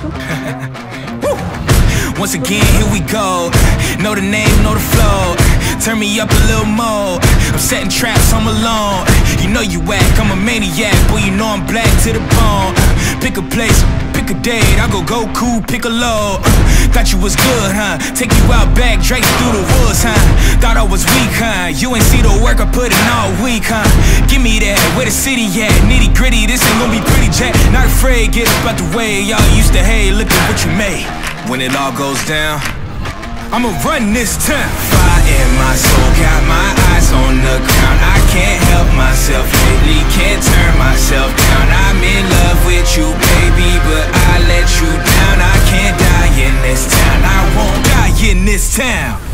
Once again, here we go. Know the name, know the flow. Turn me up a little more. I'm setting traps, I'm alone. You know you whack, I'm a maniac. Boy, you know I'm black to the bone. Pick a place, pick a date. I go go cool, pick a low. Thought you was good, huh? Take you out back, Drake through the woods, huh? Thought I was weak, huh? You ain't see the work I put in all week, huh? Give me where the city at? Nitty gritty, this ain't gonna be pretty, Jack. Not afraid, get up out the way. Y'all used to hate, look at what you made. When it all goes down, I'ma run this town. Fire in my soul, got my eyes on the ground. I can't help myself lately, can't turn myself down. I'm in love with you, baby, but I let you down. I can't die in this town, I won't die in this town.